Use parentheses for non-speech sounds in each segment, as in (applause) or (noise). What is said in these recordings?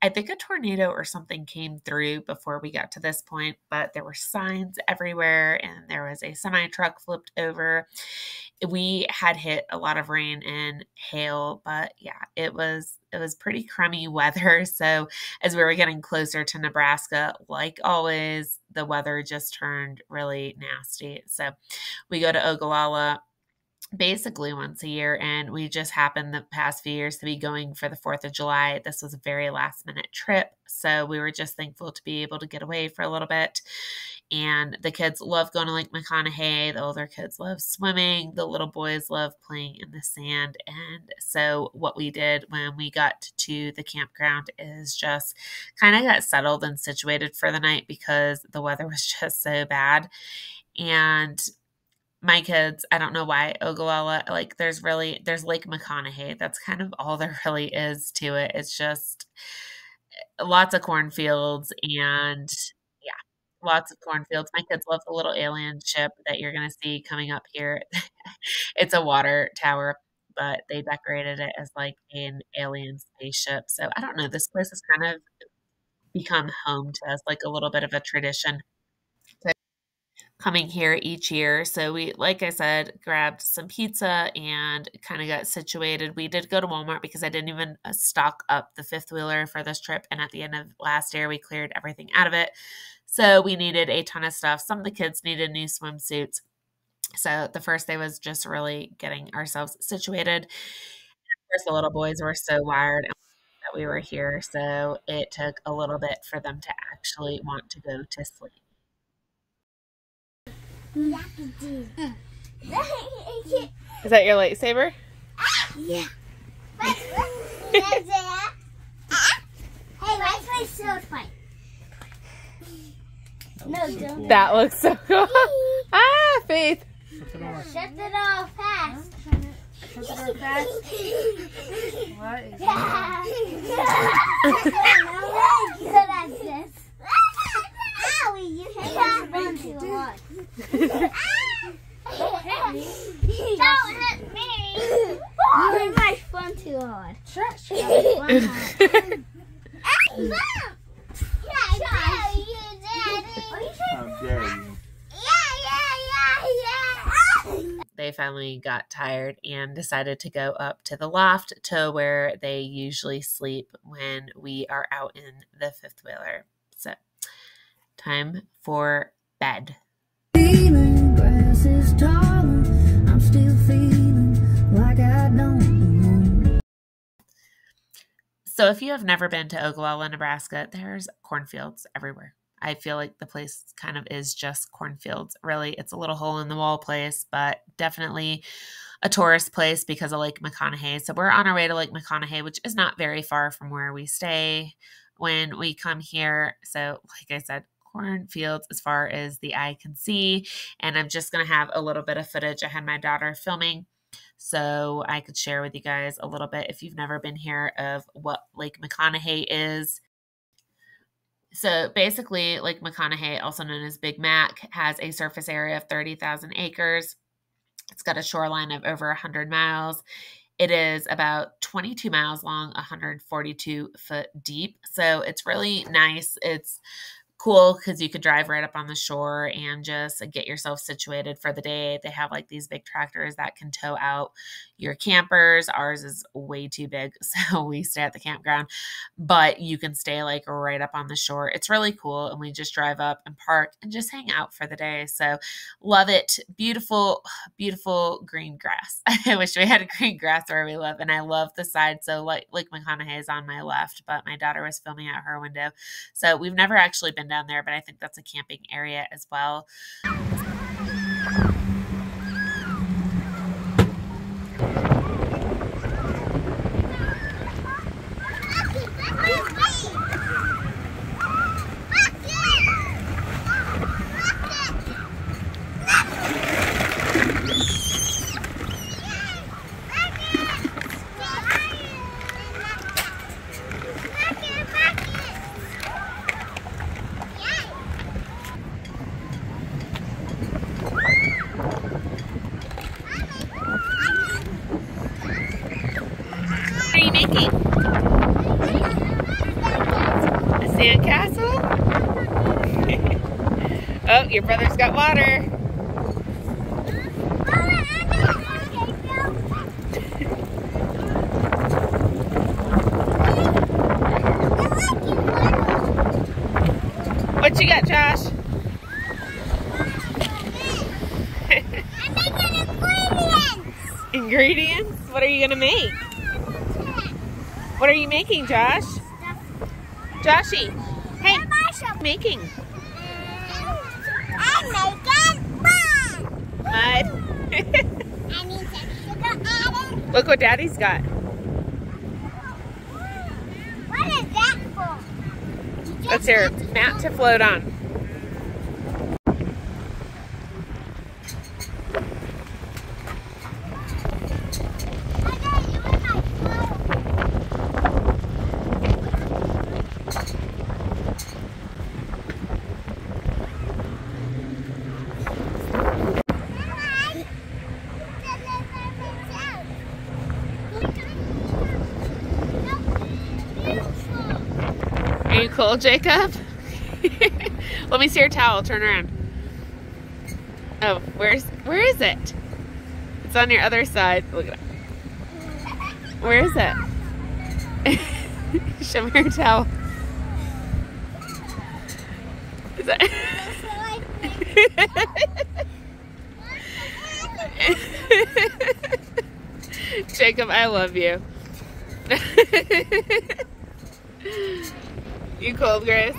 I think a tornado or something came through before we got to this point, but there were signs everywhere and there was a semi truck flipped over. We had hit a lot of rain and hail, but yeah, it was it was pretty crummy weather. (laughs) So as we were getting closer to Nebraska, like always, the weather just turned really nasty. So we go to Ogallala basically once a year and we just happened the past few years to be going for the 4th of July. This was a very last minute trip, so we were just thankful to be able to get away for a little bit. And the kids love going to Lake McConaughy. The older kids love swimming. The little boys love playing in the sand. And so, what we did when we got to the campground is just kind of got settled and situated for the night because the weather (laughs) was just so bad. And my kids, I don't know why Ogallala, like there's really there's Lake McConaughy. That's kind of all (laughs) there really is to it. It's just eh, lots of cornfields and yeah, lots of cornfields. My kids love the little alien ship that you're gonna see coming up here. (laughs) it's a water tower, but they decorated it as like an alien spaceship. So I don't know. This place has kind of become home to us, like a little bit of a tradition coming here each year. So we, like I said, grabbed some pizza and kind of got situated. We did go to Walmart because I didn't even uh, stock up the fifth wheeler for this trip. And at the end of last year, we cleared everything out of it. So we needed a ton of stuff. Some of the kids needed new swimsuits. So the first day was just really getting ourselves situated. Of course, the little boys were so wired that we were here. So it took a little bit for them to actually want to go to sleep. Is that your lightsaber? Yeah. hey, why my sword fight? No, don't. That looks so (laughs) cool. ah, Faith. Shut it off fast. Shut it off fast. (laughs) What is Yeah. I'm good at this. Owie, you (laughs) hit my phone too hard. Don't hit me. Don't hit me. You hit my phone too hard. (laughs) Shush. How dare you? Yeah, yeah, yeah, yeah. They finally got tired and decided to go up to the loft to where they usually sleep when we are out in the fifth wheeler. So, time for bed. Feeling grass is taller. I'm still feeling like I don't belong. So, if you have never been to Ogallala, Nebraska, there's cornfields everywhere. I feel like the place kind of is just cornfields. Really, it's a little hole in the wall place, but definitely a tourist place because of Lake McConaughy. So we're on our way to Lake McConaughy, which is not very far from where we stay when we come here. So, like I said, cornfields as far as the eye can see. And I'm just going to have a little bit of footage. I had my daughter filming so I could share with you guys a little bit if you've never been here of what Lake McConaughy is. So basically, Lake McConaughy, also known as Big Mac, has a surface area of 30,000 acres. It's got a shoreline of over 100 miles. It is about 22 miles long, 142 foot deep. So it's really nice. It's cool because you could drive right up on the shore and just get yourself situated for the day. They have like these big tractors that can tow out your campers. Ours is way too big, (laughs) so we stay at the campground, but you can stay like right up on the shore. It's really cool. And we just drive up and park and just hang out for the day. So love it. Beautiful, (sighs) beautiful green grass. (laughs) I wish we had a green grass where we live. And I love the side. So like Lake McConaughy is on my left, but my daughter was filming out her window. So we've never actually been down there, but I think that's a camping area as well. Your brother's got water. What you got, Josh? Ingredients? What are you gonna make? What are you making, Josh? Joshy, hey, making. Mud. I need some sugar added. Look what Daddy's got. What is that for? That's your mat to float on. Cool, Jacob? (laughs) Let me see your towel. Turn around. Oh, where's where is it? It's on your other side. Look at it. Where is it? (laughs) Show me your towel. Is that? (laughs) Jacob, I love you. You cold, Grace?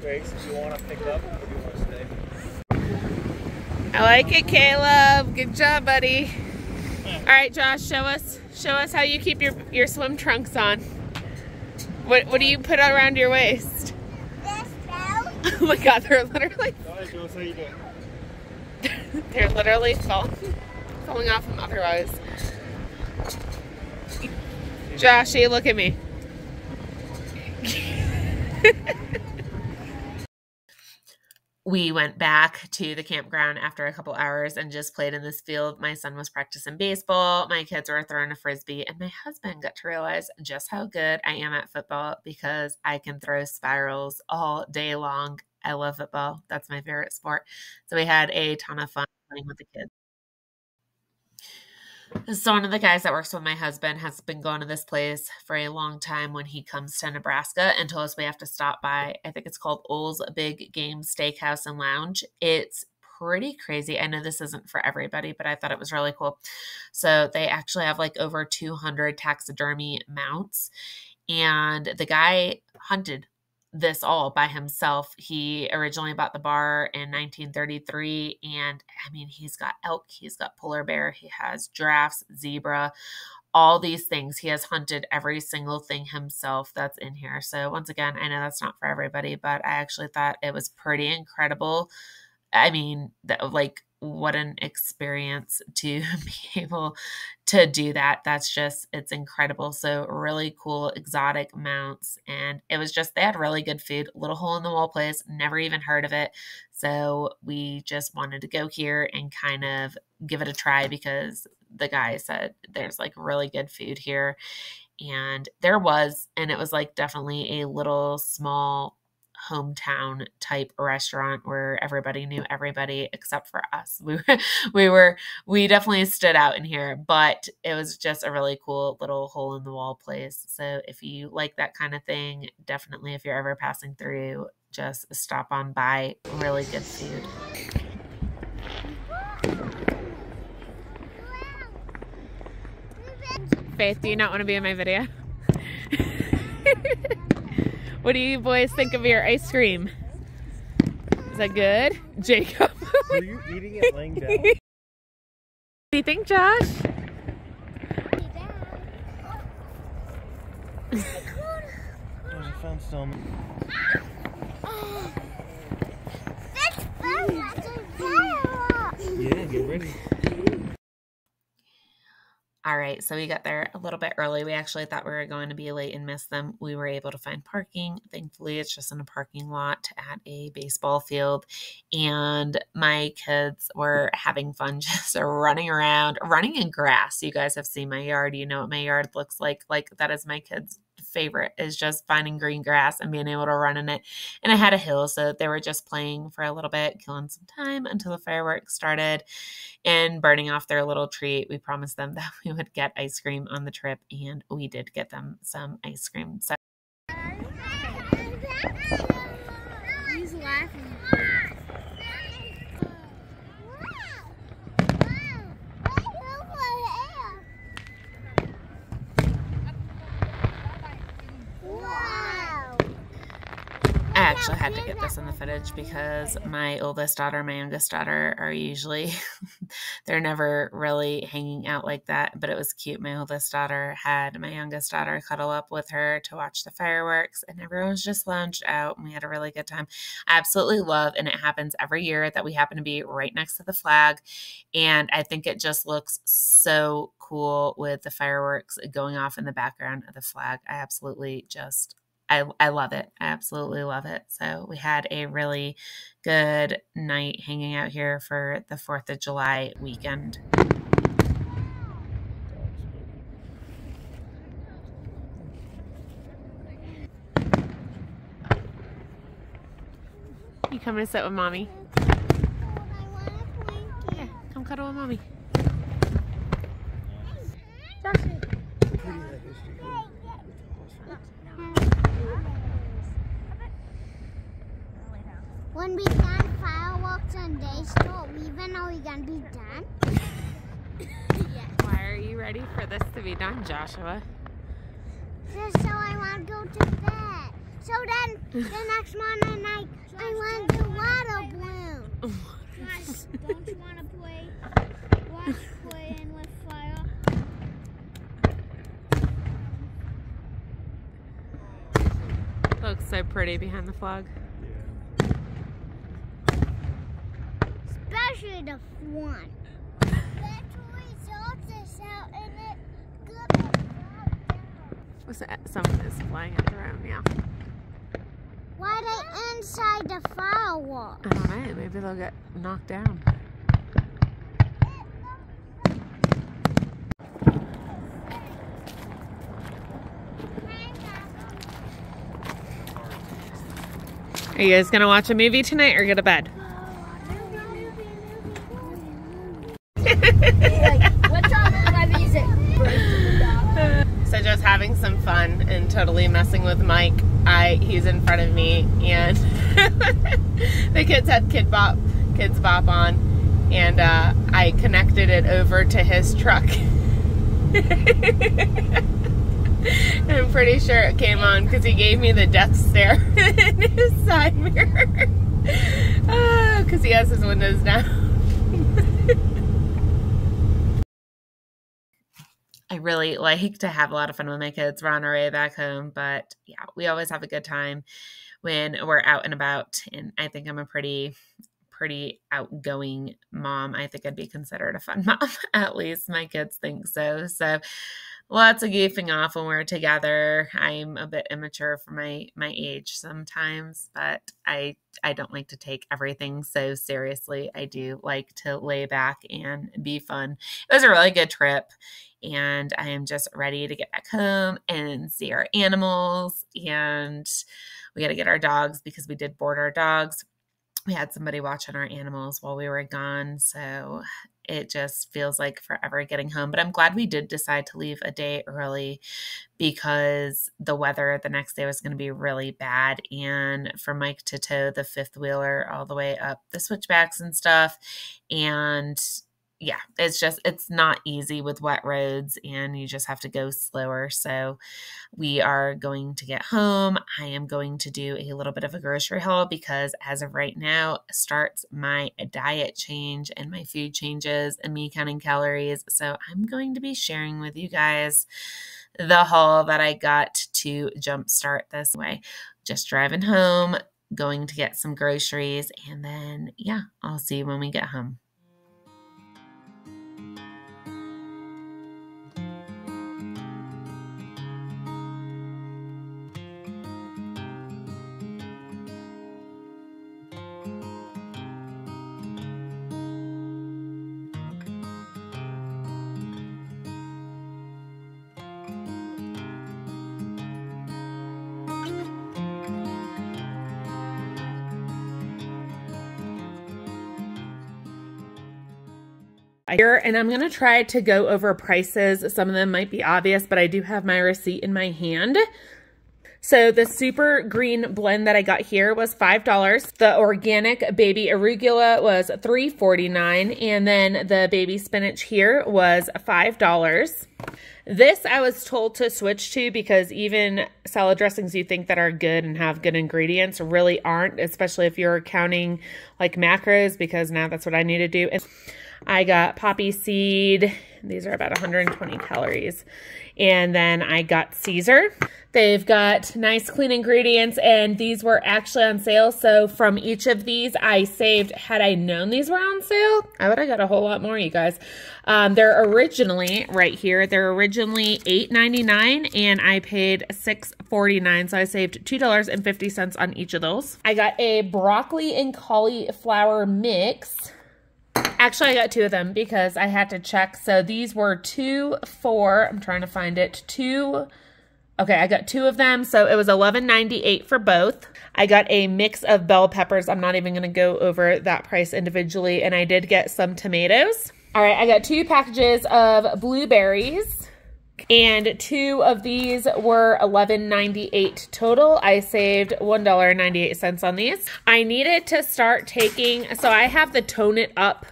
Grace, do you want to pick up or do you want to stay? I like it, Caleb. Good job, buddy. All right, Josh, show us show us how you keep your your swim trunks on. What what do you put around your waist? (laughs) Oh my God, they're literally Alright, Joe, how you doing? (laughs) they're literally fall, falling off them otherwise. Joshy, look at me. We went back to the campground after a couple hours and just played in this field. My son was practicing baseball, my kids were throwing a frisbee, and my husband got to realize just how good I am at football because I can throw spirals all day long. I love football. That's my favorite sport. So we had a ton of fun playing with the kids. So one of the guys that works with my husband has been going to this place for a long time when he comes to Nebraska and told us we have to stop by. I think it's called Ole's Big Game Steakhouse and Lounge. It's pretty crazy. I know this isn't for everybody, but I thought it was really cool. So they actually have like over 200 taxidermy mounts and the guy hunted this all by himself. He originally bought the bar in 1933, and I mean, he's got elk, he's got polar bear, he has giraffes, zebra, all these things. He has hunted every single thing himself that's in here. So, once again, I know that's not for everybody, but I actually thought it was pretty incredible. I mean, that like what an experience to (laughs) be able to do that. That's just, it's incredible. So, really cool exotic mounts. And it was just, they had really good food, little hole in the wall place, never even heard of it. So, we just wanted to go here and kind of give it a try because the guy said there's like really good food here. And there was, and it was like definitely a little small hometown type restaurant where everybody knew everybody except for us. (laughs) We were, we were we definitely stood out in here, but it was just a really cool little hole in the wall place. So if you like that kind of thing, definitely if you're ever passing through, just stop on by. Really good food. Faith, do you not want to be in my video? (laughs) what do you boys think of your ice cream? Is that good? Jacob. (laughs) Are you eating it laying down? What do you think, Josh? Oh, I found some. That's fun. That's a Yeah, get ready. All right, so we got there a little bit early. We actually thought we were going to be late and miss them. We were able to find parking. Thankfully, it's just in a parking lot at a baseball field. And my kids were having fun (laughs) just running around, running in grass. You guys have seen my yard. You know what my yard looks like. Like, that is my kids' favorite is just finding green grass and being able to run in it. And I had a hill, so they were just playing for a little bit, killing some time until the fireworks started and burning off their little treat. We promised them (laughs) that we would get ice cream on the trip, and we did get them some ice cream. So He's laughing. Actually had to get this in the footage because my oldest daughter, and my youngest daughter are usually (laughs) they're never really hanging out like that. But it was cute. My oldest daughter had my youngest daughter cuddle up with her to watch the fireworks, and everyone was just lounged out, and we had a really good time. I absolutely love, and it happens every year that we happen to be right next to the flag, and I think it just looks so cool with the fireworks going off in the background of the flag. I absolutely just I, I love it. I absolutely love it. So we had a really good night hanging out here for the 4th of July weekend. You coming to sit with mommy? Yeah, come cuddle with mommy. When we done fireworks and they start leaving, are we gonna be done? Why are you ready for this to be done, Joshua? Just so I want to go to bed. So then the (laughs) next morning night, I want to water balloon. Guys, don't you want to (laughs) play? Watch (laughs) playing with fire? Looks so pretty behind the flag. Especially the one. Was it, someone is flying at the room, yeah. Why they inside the firewall? I don't know, maybe they'll get knocked down. Are you guys gonna watch a movie tonight or go to bed? Totally messing with Mike. I he's in front of me and (laughs) the kids had Kid Bop, Kidz Bop on, and uh, I connected it over to his truck. (laughs) I'm pretty sure it came on because he gave me the death stare (laughs) in his side mirror. Because he has his windows down. I really like to have a lot of fun with my kids. We're on our way back home, but yeah, we always have a good time when we're out and about. And I think I'm a pretty, pretty outgoing mom. I think I'd be considered a fun (laughs) mom. At least my kids think so. So lots of goofing off when we're together. I'm a bit immature for my my age sometimes, but I I don't like to take everything so seriously. I do like to lay back and be fun. It was a really good trip and I am just ready to get back home and see our animals and we got to get our dogs because we did board our dogs. We had somebody watching our animals while we were gone, so it just feels like forever getting home. But I'm glad we did decide to leave a day early because the weather the next day was going to be really bad. And for Mike to tow the fifth wheeler all the way up the switchbacks and stuff. And yeah, it's just it's not easy with wet roads and you just have to go slower. So we are going to get home. I am going to do a little bit of a grocery haul because as of right now starts my diet change and my food changes and me counting calories. So I'm going to be sharing with you guys the haul that I got to jumpstart this way. Just driving home, going to get some groceries, and then yeah, I'll see you when we get home. Here and I'm gonna try to go over prices. Some of them might be obvious, but I do have my receipt in my hand. So the super green blend that I got here was $5. The organic baby arugula was $3.49 and then the baby spinach here was $5. This I was told to switch to because even salad dressings you think that are good and have good ingredients really aren't, especially if you're counting like macros because now that's what I need to do. I got poppy seed. These are about 120 calories. And then I got Caesar. They've got nice clean ingredients and these were actually on sale. So from each of these I saved, had I known these were on sale, I would have got a whole lot more, you guys. Um, they're originally, right here, they're originally $8.99 and I paid $6.49. So I saved $2.50 on each of those. I got a broccoli and cauliflower mix. Actually, I got two of them because I had to check. So these were two four. I'm trying to find it, two, okay, I got two of them. So it was $11.98 for both. I got a mix of bell peppers. I'm not even going to go over that price individually. And I did get some tomatoes. All right, I got two packages of blueberries. And two of these were $11.98 total. I saved $1.98 on these. I needed to start taking, so I have the Tone It Up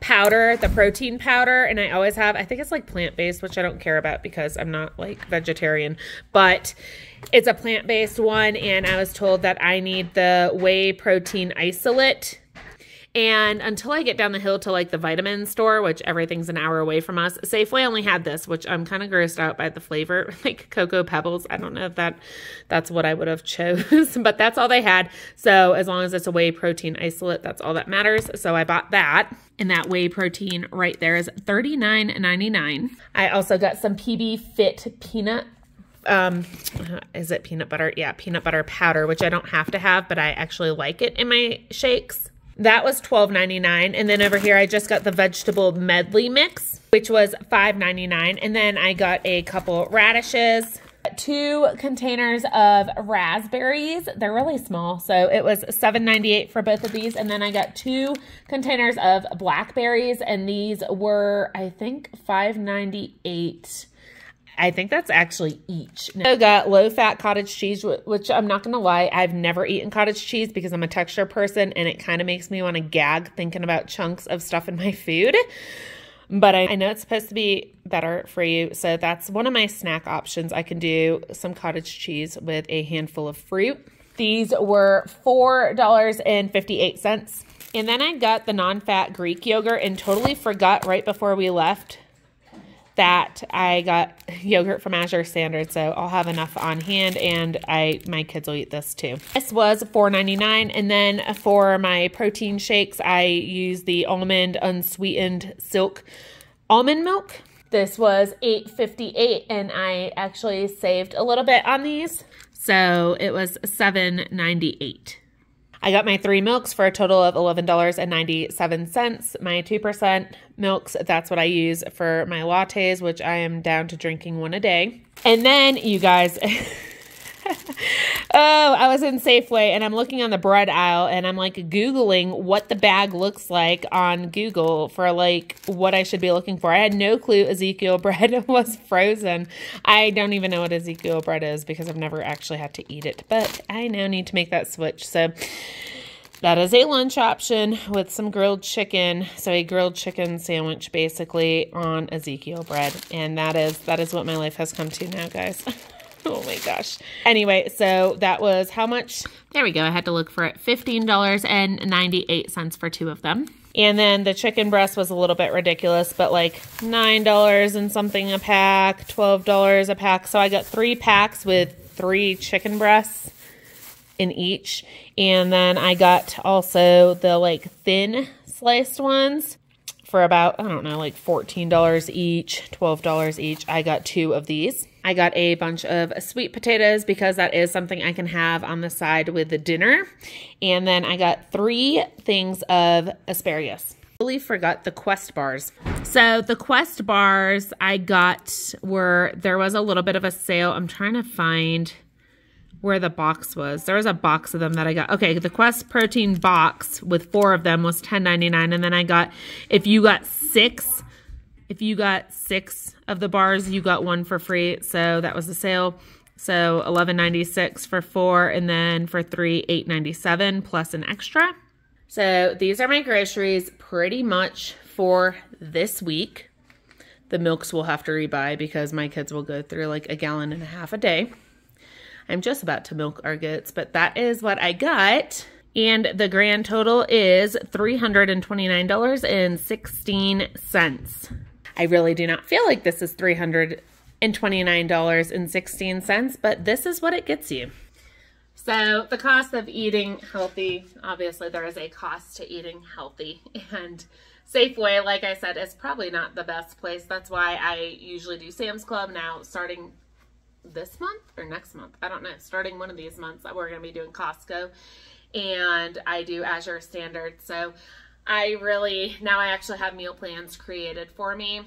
powder, the protein powder, and I always have, I think it's like plant-based, which I don't care about because I'm not like vegetarian, but it's a plant-based one, and I was told that I need the whey protein isolate and until I get down the hill to like the vitamin store, which everything's an hour away from us, Safeway only had this, which I'm kind of grossed out by the flavor, (laughs) like Cocoa Pebbles. I don't know if that that's what I would have (laughs) chose, but that's all they had. So as long as it's a whey protein isolate, that's all that matters. So I bought that. And that whey protein right there is $39.99. I also got some PB Fit peanut um is it peanut butter yeah peanut butter powder which i don't have to have but i actually like it in my shakes that was $12.99. And then over here, I just got the vegetable medley mix, which was $5.99. And then I got a couple radishes, two containers of raspberries. They're really small, so it was $7.98 for both of these. And then I got two containers of blackberries, and these were, I think, $5.98 I think that's actually each. I got low fat cottage cheese, which I'm not going to lie, I've never eaten cottage cheese because I'm a texture person and it kind of makes me want to gag thinking about chunks of stuff in my food. But I, I know it's supposed to be better for you. So that's one of my snack options. I can do some cottage cheese with a handful of fruit. These were $4.58. And then I got the non-fat Greek yogurt and totally forgot right before we left that I got yogurt from Azure Standard, so I'll have enough on hand, and I my kids will eat this too. This was $4.99, and then for my protein shakes, I use the almond unsweetened silk almond milk. This was $8.58, and I actually saved a little bit on these, so it was $7.98. I got my three milks for a total of $11.97. My 2% milks, that's what I use for my lattes, which I am down to drinking one a day. And then, you guys, (laughs) oh, I was in Safeway and I'm looking on the bread aisle and I'm like Googling what the bag looks like on Google for like what I should be looking for. I had no clue Ezekiel (laughs) bread was frozen. I don't even know what Ezekiel bread is because I've never actually had to eat it, but I now need to make that switch. So, that is a lunch option with some grilled chicken. So a grilled chicken sandwich basically on Ezekiel bread. And that is that is what my life has come to now, guys. (laughs) oh my gosh. Anyway, so that was how much? There we go. I had to look for it. $15.98 for two of them. And then the chicken breast was a little bit ridiculous, but like $9 and something a pack, $12 a pack. So I got three packs with three chicken breasts in each. And then I got also the like thin sliced ones for about, I don't know, like $14 each, $12 each. I got two of these. I got a bunch of sweet potatoes because that is something I can have on the side with the dinner. And then I got three things of asparagus. I Really forgot the Quest bars. So the Quest bars I got were, there was a little bit of a sale. I'm trying to find where the box was. There was a box of them that I got. Okay, the Quest protein box with four of them was $10.99. And then I got, if you got six, if you got six of the bars, you got one for free. So that was the sale. So $11.96 for four, and then for three, $8.97 plus an extra. So these are my groceries pretty much for this week. The milks we'll have to rebuy because my kids will go through like a gallon and a half a day. I'm just about to milk our goats, but that is what I got. And the grand total is $329.16. I really do not feel like this is $329.16, but this is what it gets you. So the cost of eating healthy, obviously there is a cost to eating healthy and Safeway, like I said, is probably not the best place. That's why I usually do Sam's Club now starting this month or next month. I don't know. Starting one of these months, we're going to be doing Costco and I do Azure Standard. So I really, now I actually have meal plans created for me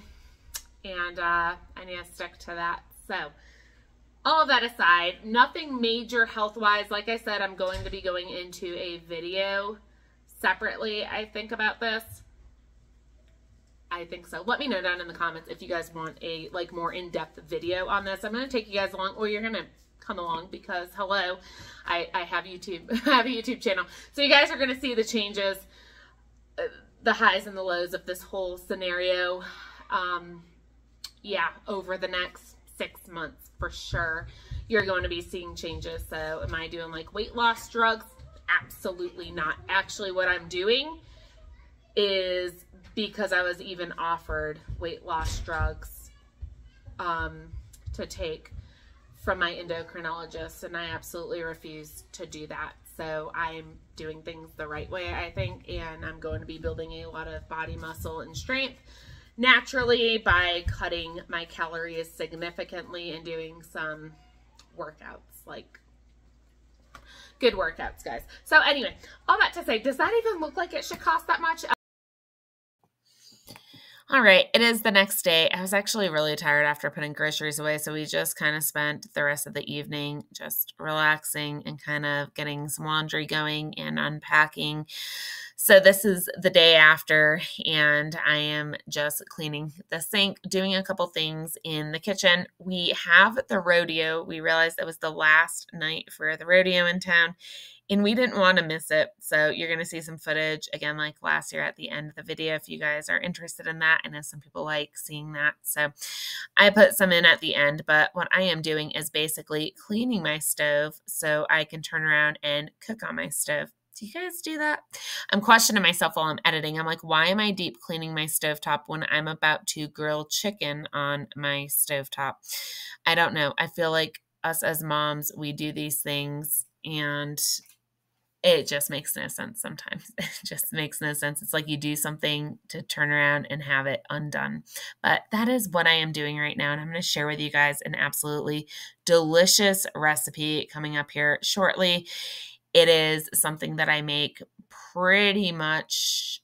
and uh, I need to stick to that. So all of that aside, nothing major health-wise. Like I said, I'm going to be going into a video separately, I think, about this. I think so. Let me know down in the comments if you guys want a like more in-depth video on this. I'm going to take you guys along or you're going to come along because hello, I, I have YouTube, (laughs) I have a YouTube channel. So you guys are going to see the changes, uh, the highs and the lows of this whole scenario. Um, yeah, over the next six months for sure, you're going to be seeing changes. So am I doing like weight loss drugs? Absolutely not. Actually, what I'm doing is because I was even offered weight loss drugs um, to take from my endocrinologist, and I absolutely refused to do that. So I'm doing things the right way, I think, and I'm going to be building a lot of body muscle and strength naturally by cutting my calories significantly and doing some workouts like good workouts guys so anyway all that to say does that even look like it should cost that much all right, it is the next day. I was actually really tired after putting groceries away, so we just kind of spent the rest of the evening just relaxing and kind of getting some laundry going and unpacking. So this is the day after, and I am just cleaning the sink, doing a couple things in the kitchen. We have the rodeo. We realized it was the last night for the rodeo in town, and we didn't want to miss it. So you're going to see some footage again, like last year at the end of the video, if you guys are interested in that. I know some people like seeing that. So I put some in at the end, but what I am doing is basically cleaning my stove so I can turn around and cook on my stove. Do you guys do that? I'm questioning myself while I'm editing. I'm like, why am I deep cleaning my stovetop when I'm about to grill chicken on my stovetop? I don't know. I feel like us as moms, we do these things and it just makes no sense sometimes. (laughs) It just makes no sense. It's like you do something to turn around and have it undone. But that is what I am doing right now. And I'm going to share with you guys an absolutely delicious recipe coming up here shortly. It is something that I make pretty much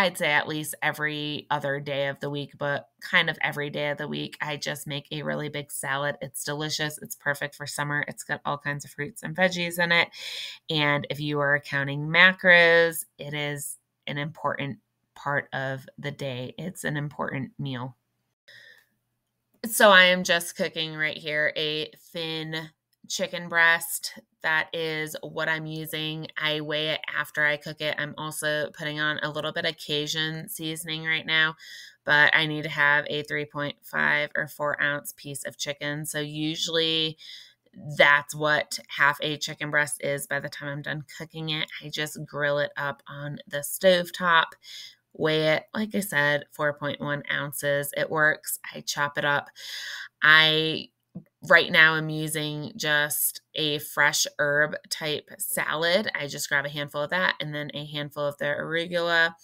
I'd say at least every other day of the week, but kind of every day of the week, I just make a really big salad. It's delicious. It's perfect for summer. It's got all kinds of fruits and veggies in it. And if you are counting macros, it is an important part of the day. It's an important meal. So I am just cooking right here a thin chicken breast. That is what I'm using. I weigh it after I cook it. I'm also putting on a little bit of Cajun seasoning right now, but I need to have a 3.5 or 4 ounce piece of chicken. So usually that's what half a chicken breast is by the time I'm done cooking it. I just grill it up on the stove top weigh it like i said 4.1 ounces it works i chop it up i right now I'm using just a fresh herb type salad. I just grab a handful of that and then a handful of the arugula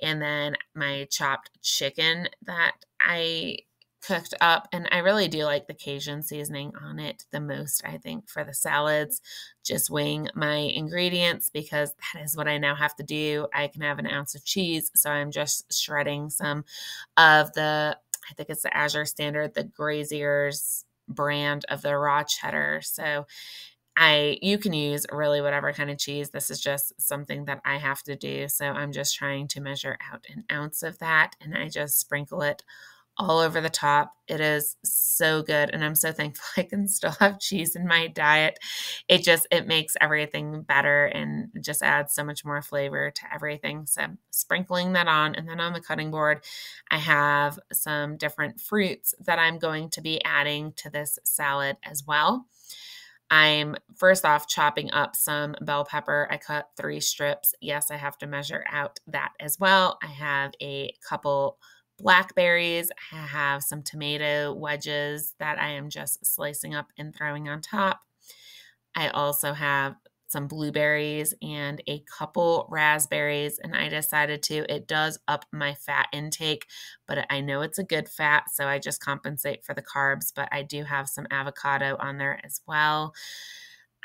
and then my chopped chicken that I cooked up. And I really do like the Cajun seasoning on it the most I think for the salads. Just weighing my ingredients because that is what I now have to do. I can have an ounce of cheese. So I'm just shredding some of the I think it's the Azure standard the Grazier's brand of the raw cheddar. So I you can use really whatever kind of cheese. This is just something that I have to do. So I'm just trying to measure out an ounce of that and I just sprinkle it all over the top. It is so good and I'm so thankful (laughs) I can still have cheese in my diet. It just it makes everything better and just adds so much more flavor to everything. So I'm sprinkling that on and then on the cutting board I have some different fruits that I'm going to be adding to this salad as well. I'm first off chopping up some bell pepper. I cut 3 strips. Yes, I have to measure out that as well. I have a couple blackberries. I have some tomato wedges that I am just slicing up and throwing on top. I also have some blueberries and a couple raspberries and I decided to it does up my fat intake but I know it's a good fat so I just compensate for the carbs but I do have some avocado on there as well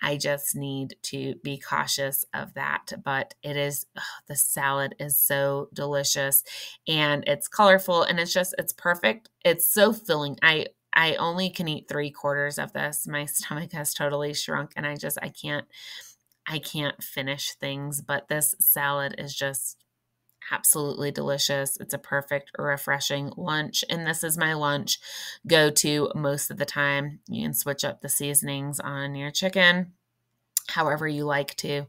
I just need to be cautious of that. But it is, ugh, the salad is so delicious and it's colorful and it's just, it's perfect. It's so filling. I, I only can eat three quarters of this. My (laughs) stomach has totally shrunk and I just, I can't, I can't finish things. But this salad is just absolutely delicious. It's a perfect, refreshing lunch. And this is my lunch go to most of the time. You can switch up the seasonings on your chicken however you like to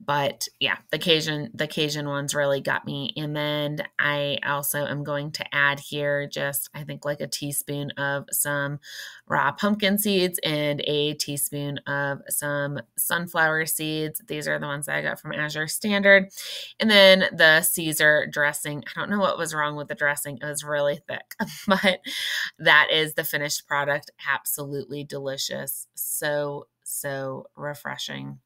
but yeah the cajun the cajun ones really got me and then i also am going to add here just i think like a teaspoon of some raw pumpkin seeds and a teaspoon of some sunflower seeds. These are the ones that i got from azure standard and then the caesar dressing. I don't know what was wrong with the dressing it was really thick (laughs) but that is the finished product absolutely delicious so so refreshing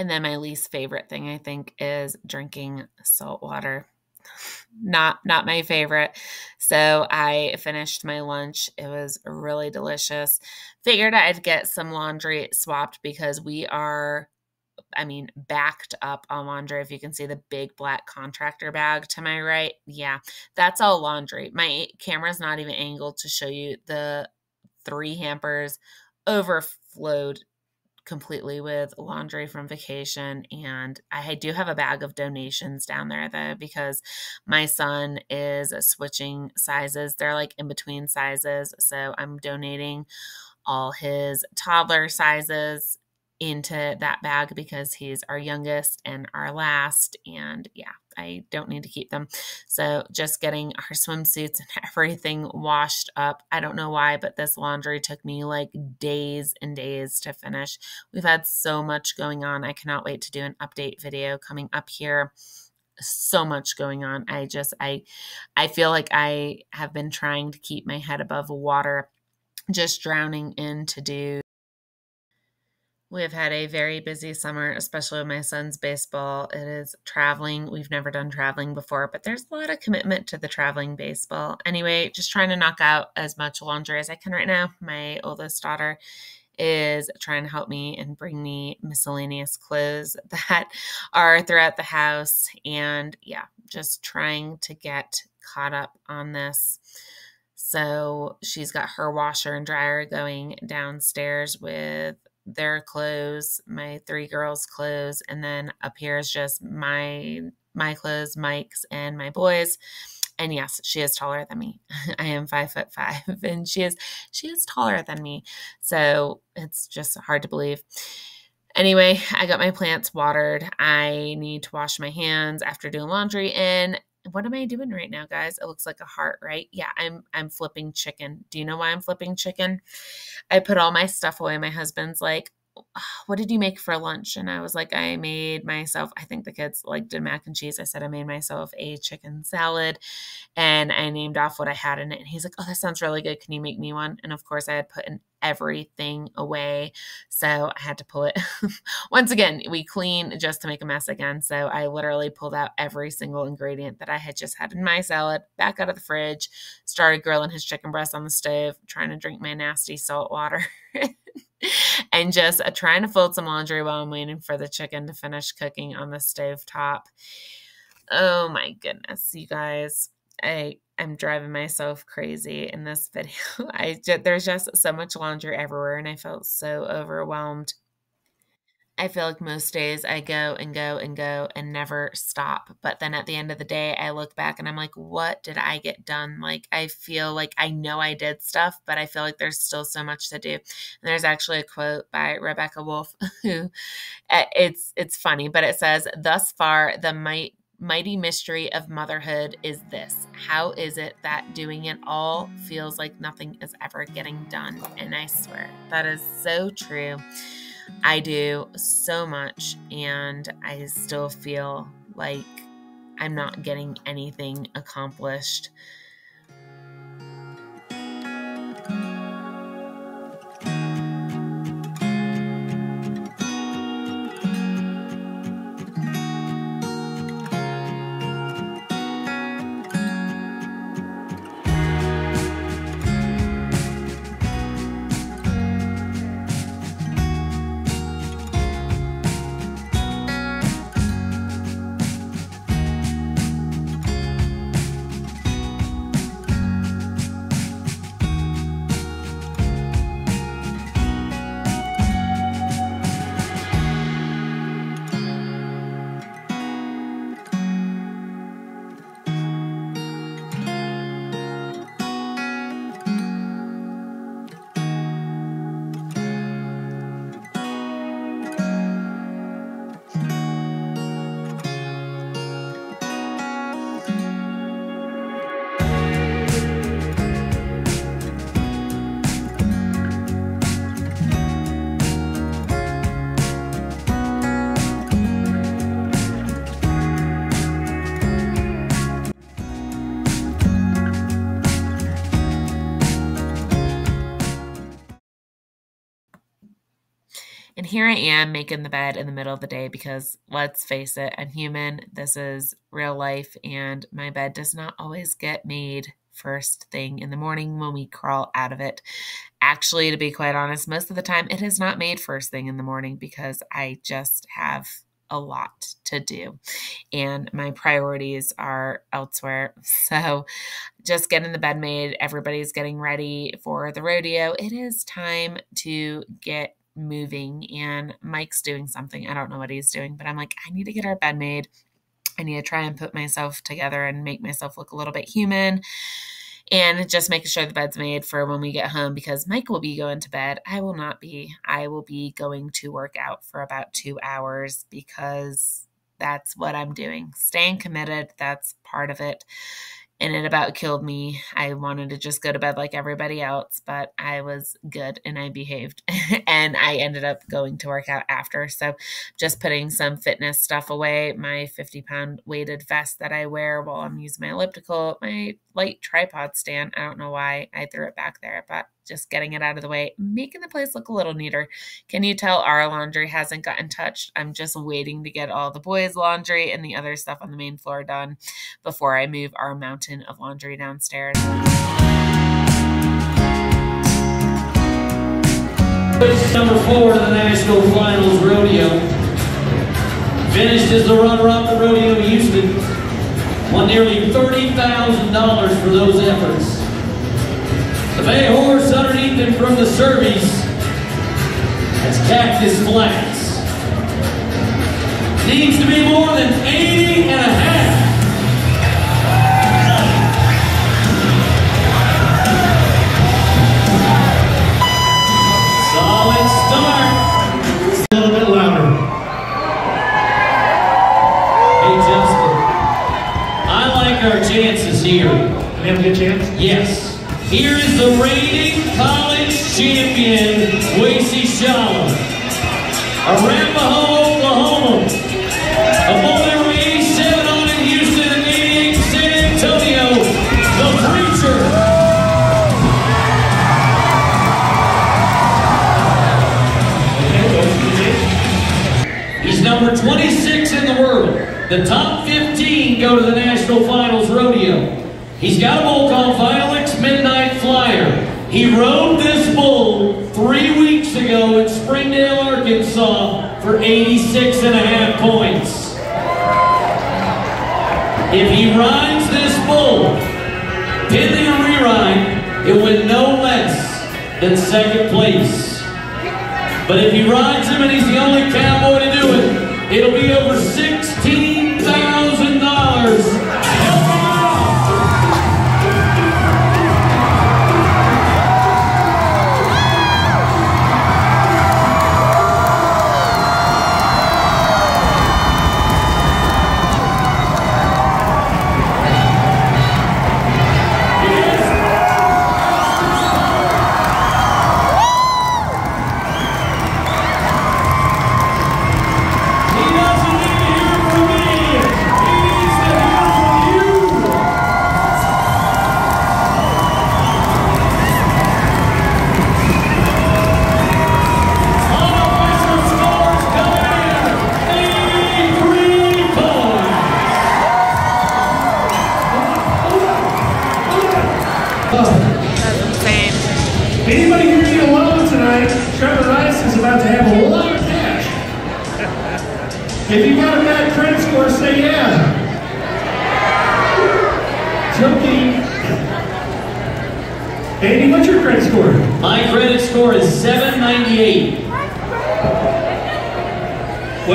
and then my least favorite thing I think is drinking salt water. (laughs) Not not my favorite. So I finished my lunch. It was really delicious. Figured I'd get some laundry swapped because we are I mean, backed up on laundry. If you can see the big black contractor bag to my right, yeah, that's all laundry. My camera's not even angled to show you the three hampers overflowed completely with laundry from vacation. And I do have a bag of donations down there though, because my son is switching sizes. They're like in between sizes. So I'm donating all his toddler sizes into that bag because he's our youngest and our last. And yeah, I don't need to keep them. So just getting our swimsuits and (laughs) everything washed up. I don't know why, but this laundry took me like days and days to finish. We've had so much going on. I cannot wait to do an update video coming up here so much going on i just i i feel like i have been trying to keep my head above water just drowning in to do we have had a very busy summer, especially with my son's baseball. It is traveling. We've never done traveling before, but there's a lot of commitment to the traveling baseball. Anyway, just trying to knock out as much laundry as I can right now. My oldest daughter is trying to help me and bring me miscellaneous clothes (laughs) that are throughout the house. And yeah, just trying to get caught up on this. So she's got her washer and dryer going downstairs with their clothes, my three girls' clothes, and then up here is just my my clothes, Mike's, and my boys. And yes, she is taller than me. (laughs) I am five foot five, and she is she is taller than me. So it's just hard to believe. Anyway, I got my plants watered. I need to wash my hands after doing laundry in what am I doing right now, guys? It looks like a heart, right? Yeah, I'm I'm flipping chicken. Do you know why I'm flipping chicken? I put all my stuff away. My husband's like, (sighs) what did you make for lunch? And I was like, I made myself, I think the kids like did mac and cheese. I said, I made myself a chicken salad and I named off what I had in it. And he's like, Oh, that sounds really good. Can you make me one? And of course, I had put in everything away. So I had to pull it. (laughs) Once again, we clean just to make a mess again. So I literally pulled out every single ingredient that I had just had in my salad back out of the fridge, started grilling his chicken breast on the stove, trying to drink my nasty salt water. (laughs) (laughs) and just uh, trying to fold some laundry while I'm waiting for the chicken to finish cooking on the stove top. Oh my goodness, you guys. I I'm driving myself crazy in this (laughs) video. I there's just so much laundry everywhere and I felt so overwhelmed. I feel like most days I go and go and go and never stop. But then at the end of the day, I look back and I'm like, what did I get done? Like, I feel like I know I did stuff, but I feel like there's still so much to do. And there's actually a quote by Rebecca Woolf (laughs) who uh, it's it's funny, but it says, "Thus far, the might mighty mystery of motherhood is this: How is it that doing it all feels like nothing is ever getting done?" And I swear that is so true. I do so much, and I still feel like I'm not getting anything accomplished. Here I am making the bed in the middle of the day because let's face it, I'm human. This is real life, and my bed does not always get made first thing in the morning when we crawl out of it. Actually, to be quite honest, most of the time it is not made first thing in the morning because I just have a lot to do and my priorities are elsewhere. (laughs) So, just getting the bed made, everybody's getting ready for the rodeo. It is time to get moving and Mike's doing something. I don't know what he's doing, but I'm like, I need to get our bed made. I need to try and put myself together and make myself look a little bit human and just making sure the bed's made for when we get home because Mike will be going to bed. I will not be. I will be going to work out for about two hours because that's what I'm doing. Staying committed, that's part of it and it about killed me. I wanted to just go to bed like everybody else, but I was good and I behaved. (laughs) and I ended up going to work out after. So just putting some fitness stuff away, my 50 pound weighted vest that I wear while I'm using my elliptical, my light tripod stand. I don't know why I threw it back there, but just getting it out of the way, making the place look a little neater. Can you tell our laundry hasn't gotten touched? I'm just waiting to get all the boys' laundry and the other stuff on the main floor done before I move our mountain of laundry downstairs. Number four to the National Finals Rodeo. Finished as the runner-up at Rodeo Houston. Won nearly $30,000 for those efforts. The bay horse underneath him from the service. That's Cactus Flats. Needs to be more than 80 and a half. Solid start. A little bit louder. Hey, Justin. I like our chances here. We have a good chance? Yes. Here is the reigning college champion, Wacey Schalla. Arapaho, Oklahoma. A Boulder 87 on in Houston and 88 in San Antonio. The Preacher. He's number 26 in the world. The top 15 go to the National Finals Rodeo. He's got a bull called Violix Midnight Flyer. He rode this bull three weeks ago in Springdale, Arkansas for 86 and a half points. If he rides this bull Pending a reride, it went no less than second place. But if he rides him and he's the only cowboy to do it, it'll be over $16,000.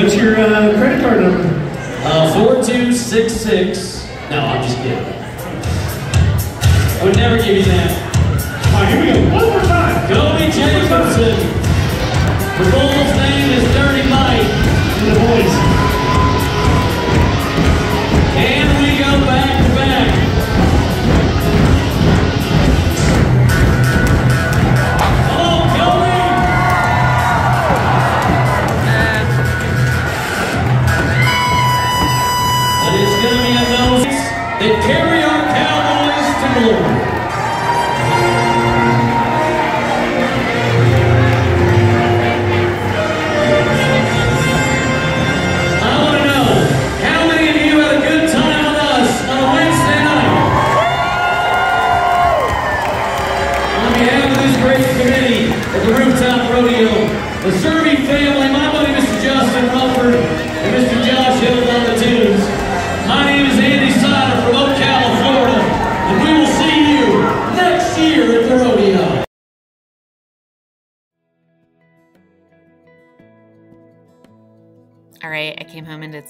What's your uh,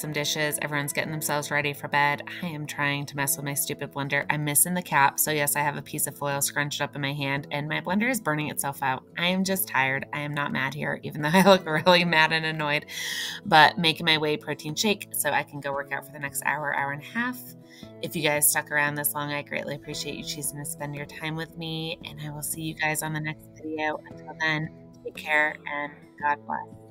some dishes. Everyone's getting themselves ready for bed. I am trying to mess with my stupid blender. I'm missing the cap. So, yes, I have a piece of foil scrunched up in my hand, and my blender is burning itself out. I am just tired. I am not mad here, even (laughs) though I look really mad and annoyed. But making my whey protein shake so I can go work out for the next hour, hour and a half. If you guys stuck around this long, I greatly appreciate you choosing to spend your time with me. And I will see you guys on the next video. Until then, take care and God bless.